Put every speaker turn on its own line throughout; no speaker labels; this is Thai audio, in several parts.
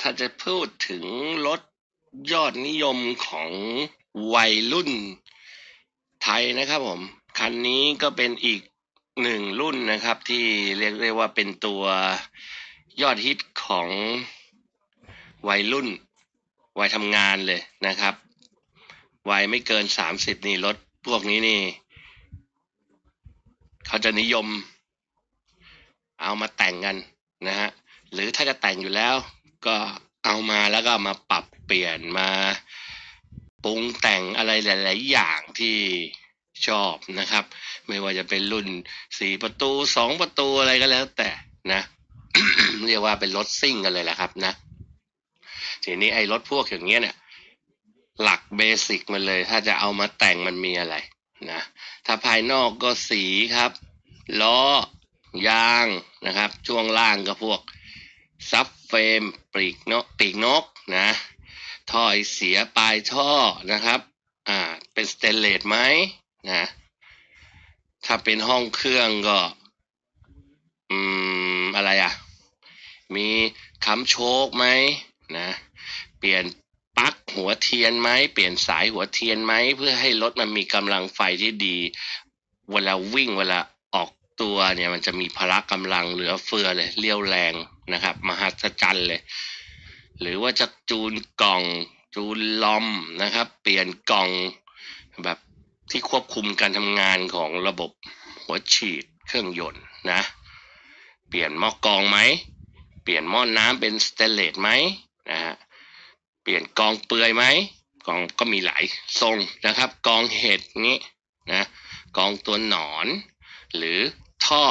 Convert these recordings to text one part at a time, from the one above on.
ถ้าจะพูดถึงรถยอดนิยมของวัยรุ่นไทยนะครับผม คันนี้ก็เป็นอีกหนึ่งรุ่นนะครับ ที่เรียกได้ว่าเป็นตัวยอดฮิตของวัยรุ่น วัยทำงานเลยนะครับ วัยไม่เกินสามสิบนี่รถพวกนี้นี่ เขาจะนิยม เอามาแต่งกันนะฮะ หรือถ้าจะแต่งอยู่แล้ว ก็เอามาแล้วก็มาปรับเปลี่ยนมาปรุงแต่งอะไรหลาย ๆ อย่างที่ชอบนะครับ ไม่ว่าจะเป็นรุ่นสี่ประตูสองประตูอะไรก็แล้ว แต่นะเรียกว่าเป็นรถซิ่งกันเลยแหละครับนะทีนี้ไอ้รถพวกอย่างเงี้ยเนี่ย หลักเบสิกมันเลย ถ้าจะเอามาแต่งมันมีอะไรนะถ้าภายนอกก็สีครับล้อยางนะครับ ช่วงล่างก็พวก ซับเฟรมปีกนกปีกนกนะท่อไอเสียปลายท่อนะครับอ่าเป็นสเตนเลสไหมนะถ้าเป็นห้องเครื่องก็อืมอะไรอะ มีค้ำโชคไหมนะเปลี่ยนปลั๊กหัวเทียนไหมเปลี่ยนสายหัวเทียนไหมเพื่อให้รถมันมีกำลังไฟที่ดี เวลาวิ่งเวลาออกตัวเนี่ยมันจะมีพละกำลังเหลือเฟือเลยเรียวแรง นะครับ มหัศจรรย์เลย หรือว่าจะจูนกล่อง จูนลอมนะครับ เปลี่ยนกล่องแบบที่ควบคุมการทำงานของระบบหัวฉีดเครื่องยนต์นะ เปลี่ยนหม้อกองไหม เปลี่ยนหม้อน้ำเป็นสเตนเลสไหมนะฮะเปลี่ยนกองเปลือยไหมกองก็มีหลายทรงนะครับ กองเห็ดนี้นะกองตัวหนอน หรือท่อ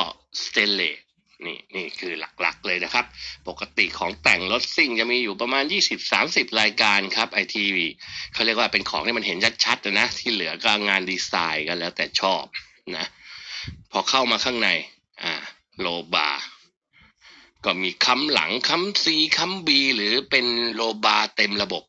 สเตนเลส นี่นี่คือหลักๆเลยนะครับ ปกติของแต่งรถซิ่งจะมีอยู่ประมาณ 20-30 รายการครับไอทีวีเขาเรียกว่าเป็นของที่มันเห็นชัดๆนะ ที่เหลือก็งานดีไซน์กันแล้วแต่ชอบนะ พอเข้ามาข้างในอ่าโลบาร์ก็มีคำหลังคำซีคำบีหรือเป็นโลบาร์เต็มระบบ